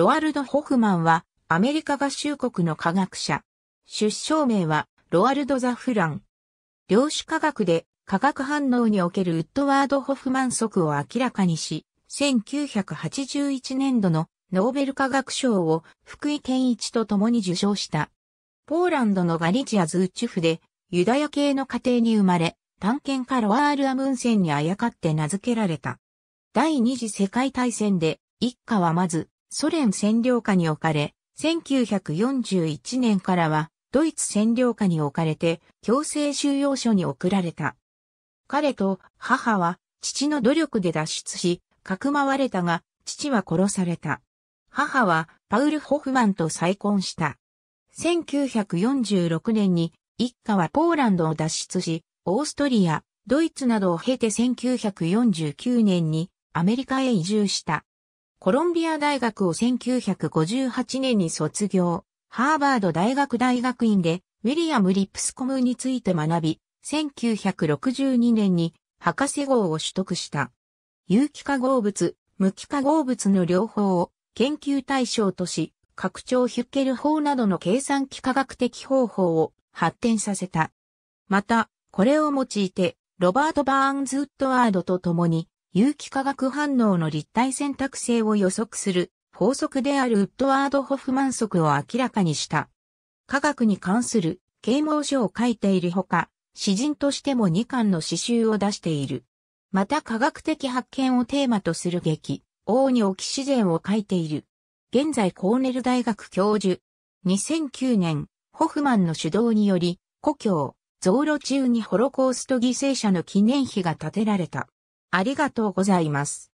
ロアルド・ホフマンはアメリカ合衆国の科学者。出生名はロアルド・ザ・フラン。量子科学で化学反応におけるウッドワード・ホフマン則を明らかにし、1981年度のノーベル化学賞を福井健一と共に受賞した。ポーランドのガリチアズーチュフでユダヤ系の家庭に生まれ、探検家ロワール・アムンセンにあやかって名付けられた。第二次世界大戦で一家はまずソ連占領下に置かれ、1941年からはドイツ占領下に置かれて強制収容所に送られた。彼と母は父の努力で脱出し、かくまわれたが、父は殺された。母はパウル・ホフマンと再婚した。1946年に一家はポーランドを脱出し、オーストリア、ドイツなどを経て1949年にアメリカへ移住した。コロンビア大学を1958年に卒業、ハーバード大学大学院でウィリアム・リップスコムについて学び、1962年に博士号を取得した。有機化合物、無機化合物の両方を研究対象とし、拡張ヒュッケル法などの計算機科学的方法を発展させた。また、これを用いて、ロバート・バーンズ・ウッドワードと共に、有機化学反応の立体選択性を予測する法則であるウッドワード・ホフマン則を明らかにした。科学に関する啓蒙書を書いているほか、詩人としても2巻の詩集を出している。また科学的発見をテーマとする劇、王に沖自然を書いている。現在コーネル大学教授。2009年、ホフマンの主導により、故郷、増路中にホロコースト犠牲者の記念碑が建てられた。ありがとうございます。